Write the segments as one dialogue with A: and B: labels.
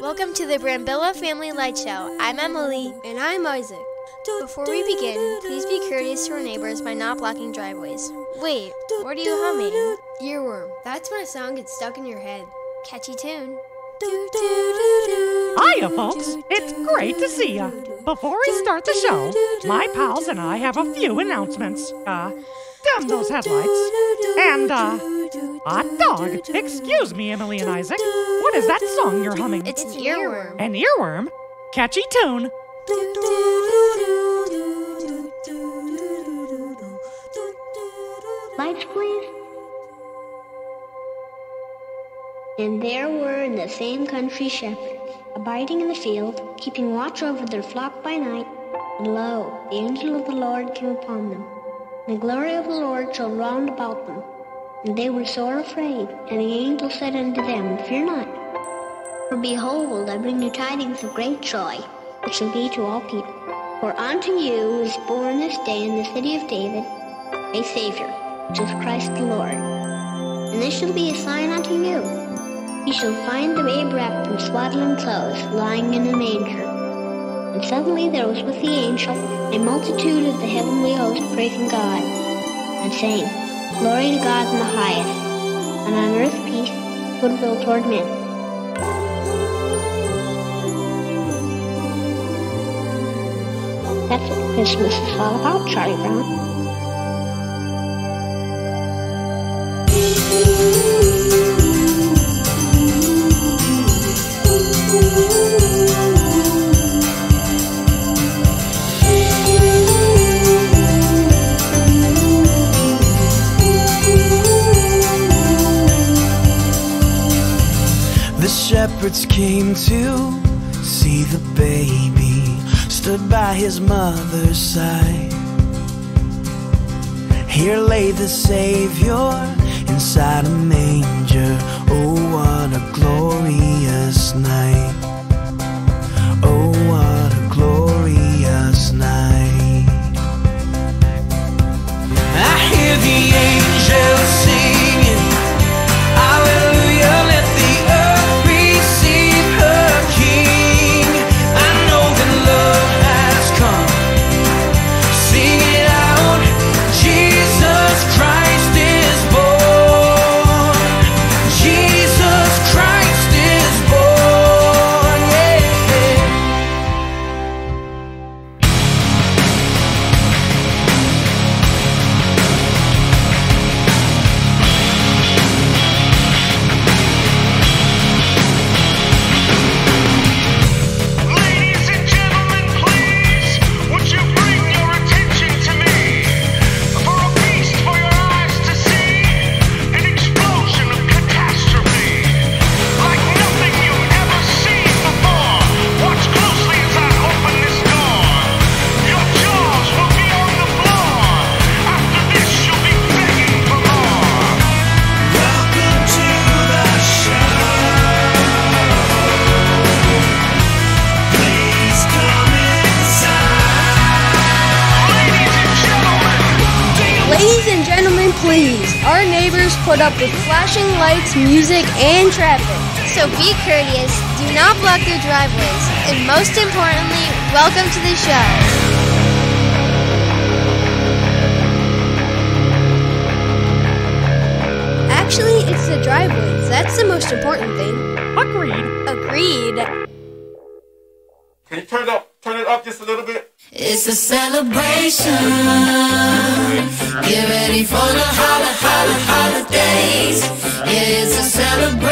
A: Welcome to the Brambilla Family Light Show. I'm Emily.
B: And I'm Isaac.
A: Before we begin, please be courteous to our neighbors by not blocking driveways. Wait, what are you humming?
B: Earworm. That's when a song gets stuck in your head.
A: Catchy tune.
C: Hiya, folks. It's great to see ya. Before we start the show, my pals and I have a few announcements. Uh, dim those headlights. And, uh, hot dog. Excuse me, Emily and Isaac. What is that song you're humming?
A: It's an earworm.
C: An earworm? Catchy tune.
D: Lights, please. And there were in the same country shepherds, abiding in the field, keeping watch over their flock by night. And lo, the angel of the Lord came upon them. And the glory of the Lord shone round about them. And they were sore afraid. And the angel said unto them, Fear not. For behold, I bring you tidings of great joy, which shall be to all people. For unto you is born this day in the city of David a Savior, which is Christ the Lord. And this shall be a sign unto you. Ye shall find the babe wrapped in swaddling clothes, lying in a manger. And suddenly there was with the angel a multitude of the heavenly host praising God, and saying, Glory to God in the highest, and on earth peace, goodwill toward men. That's what Christmas is all about, Charlie Brown.
E: Shepherds came to see the baby, stood by his mother's side. Here lay the Savior inside a manger. Oh, what a glorious night! Oh,
F: Ladies and gentlemen, please.
B: Our neighbors put up with flashing lights, music, and traffic.
A: So be courteous, do not block their driveways, and most importantly, welcome to the show.
B: Actually, it's the driveways. That's the most important thing.
C: Agreed.
A: Agreed.
G: Can you turn it up? Turn it up just a little bit.
H: It's a celebration. Get ready for the holla, holla, holidays. It's a celebration.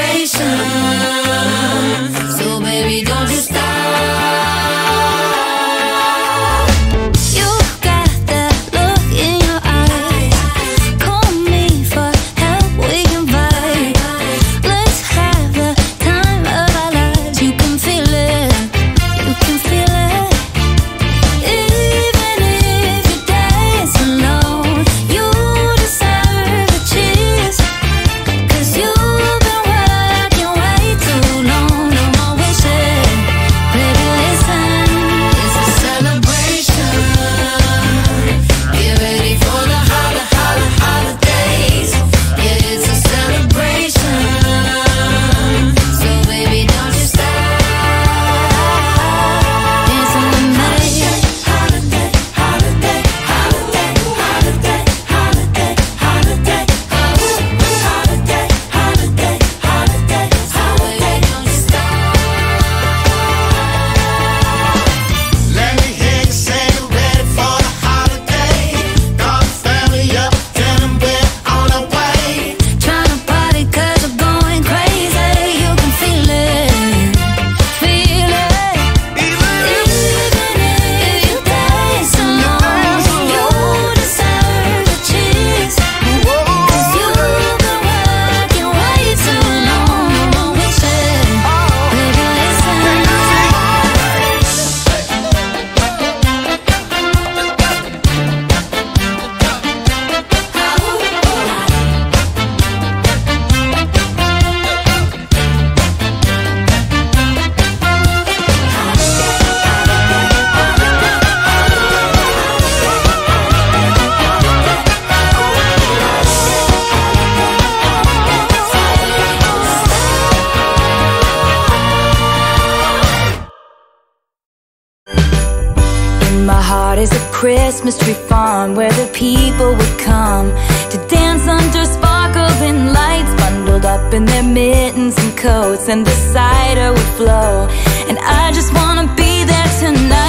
H: Christmas tree farm where the people would come to dance under sparkling lights, bundled up in their mittens and coats, and the cider would flow. And I just wanna be there tonight.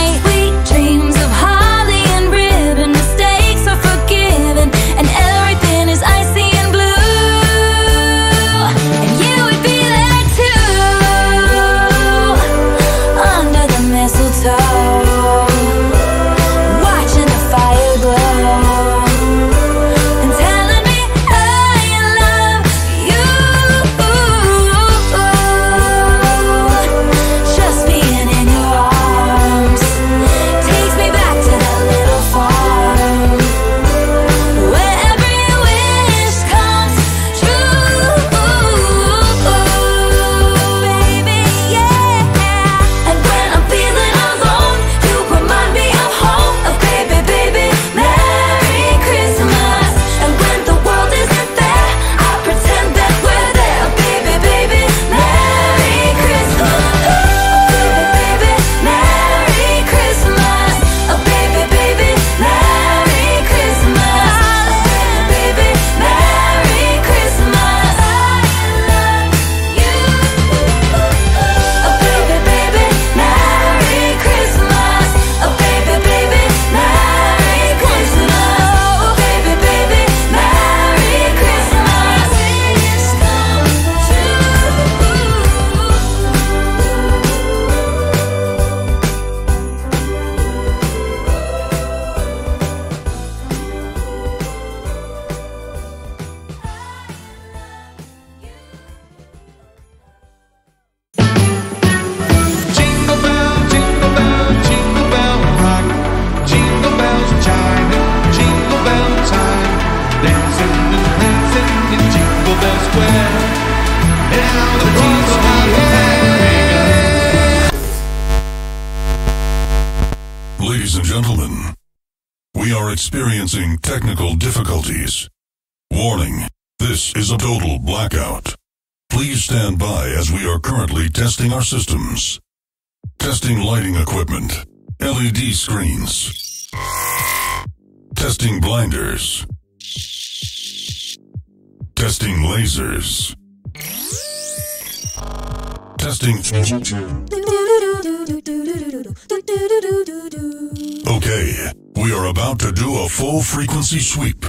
I: Ladies and gentlemen, we are experiencing technical difficulties. Warning, this is a total blackout. Please stand by as we are currently testing our systems. Testing lighting equipment, LED screens. Testing blinders. Testing lasers. Testing. Okay, we are about to do a full frequency sweep.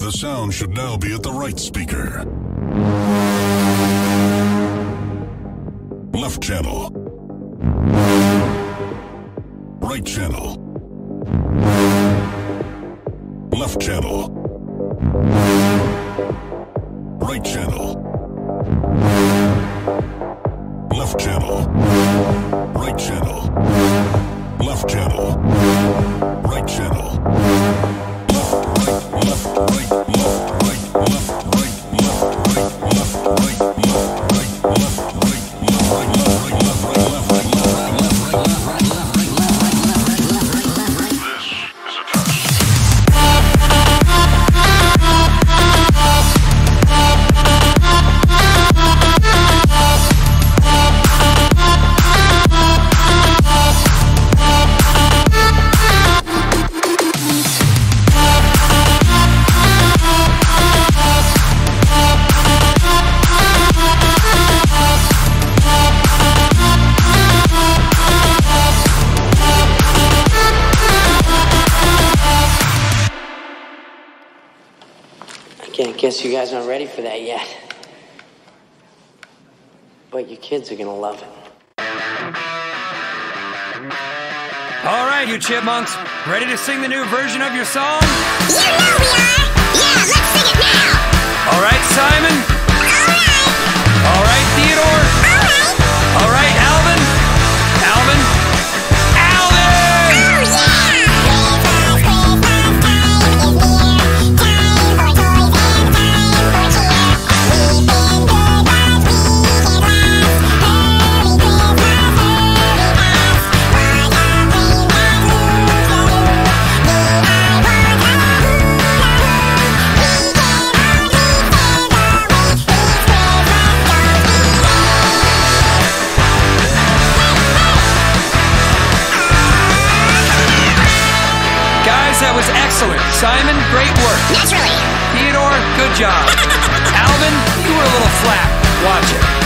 I: The sound should now be at the right speaker. Left channel. Right channel. Left channel. Right channel. Left channel. Right channel. Left channel. Right channel.
J: I guess you guys aren't ready for that yet. But your kids are gonna love it.
K: All right, you chipmunks, ready to sing the new version of your song?
L: You know we are! Yeah, let's sing it now!
K: All right, Simon. Simon, great work.
M: Naturally.
K: Theodore, good job. Alvin, you were a little flat. Watch it.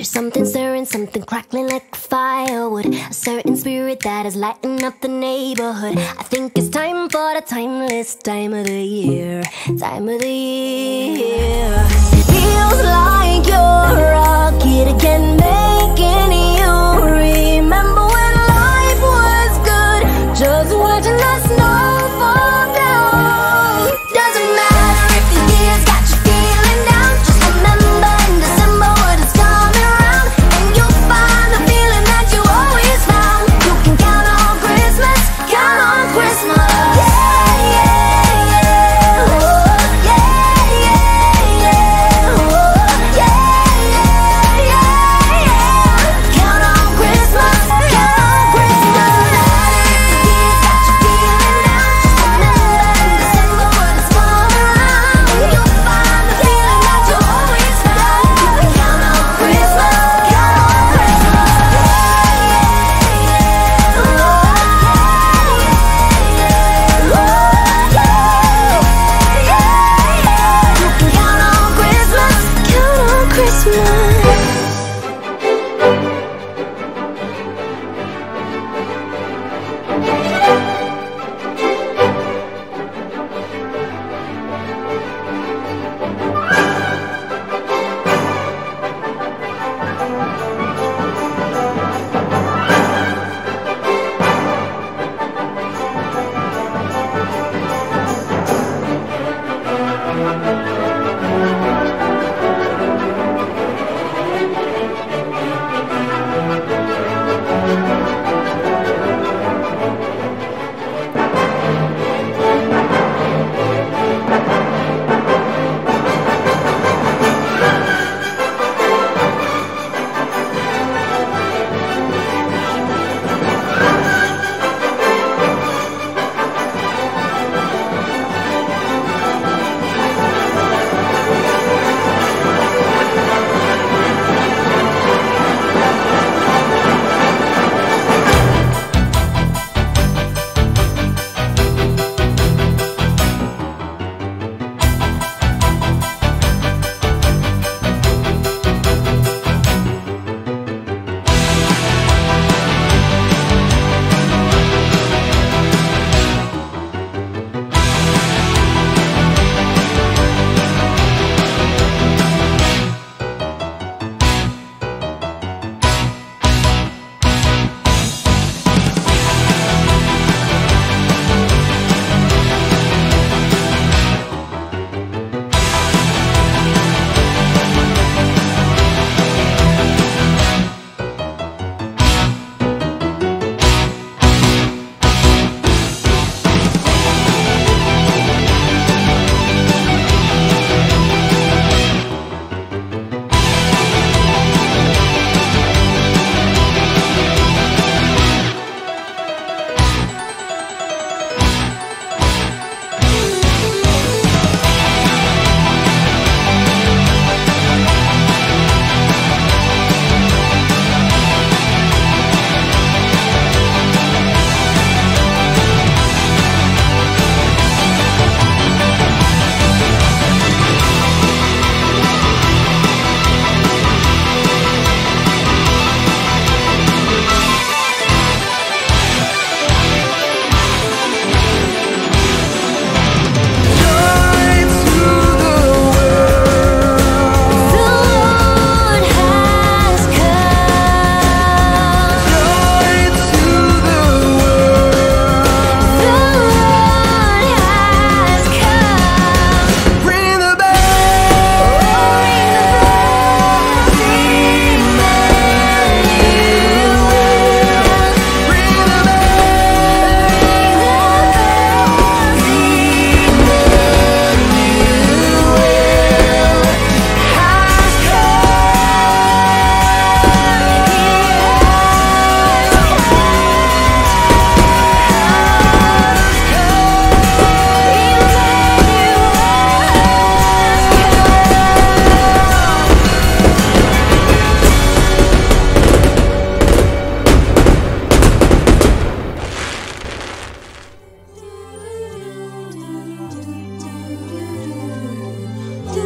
M: There's something stirring, something crackling like firewood. A certain spirit that is lighting up the neighborhood. I think it's time for the timeless time of the year. Time of the year. Feels like you're rocket again, making you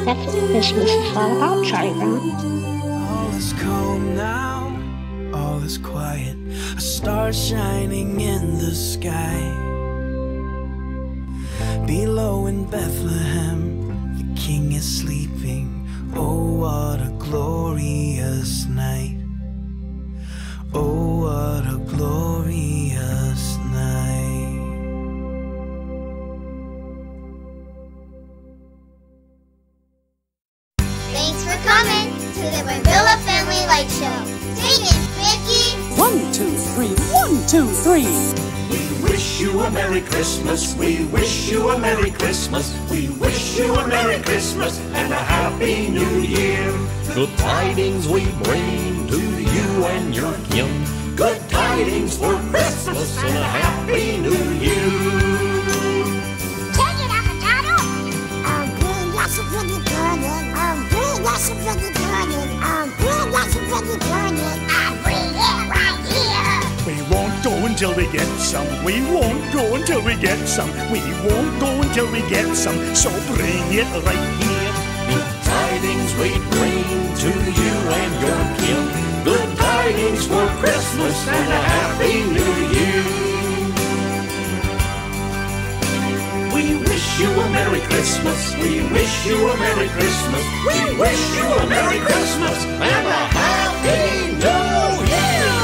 M: Christmas is
D: all about, Charlie Brown.
E: All is calm now, all is quiet. A star shining in the sky. Below in Bethlehem, the king is sleeping. Oh, what a glorious
G: for coming to the Brambilla Family Light Show. Sing it, Mickey!
L: One, two, three, one, two, three.
N: We wish you a Merry Christmas. We wish you a Merry Christmas. We wish you a Merry Christmas and a Happy New Year. Good tidings we bring to you and your kin. Good tidings for Christmas and a Happy New Year.
O: That's pretty garden. Oh, green, that's pretty garden. I bring it right here.
A: We won't go until we get some. We won't go until we get some. We won't go until we get some. So bring it right here.
N: Good tidings we bring to you and your kin. Good tidings for Christmas and a Happy New Year. wish you a Merry Christmas. We wish you a Merry Christmas. We wish you a Merry Christmas and a Happy New Year!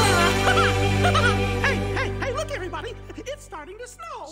N: hey, hey,
C: hey, look, everybody. It's starting to snow.